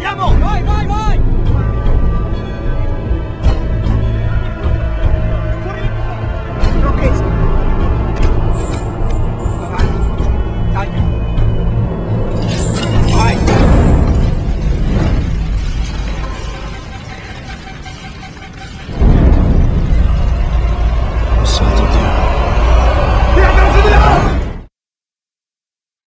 Andiamo! Vai, vai!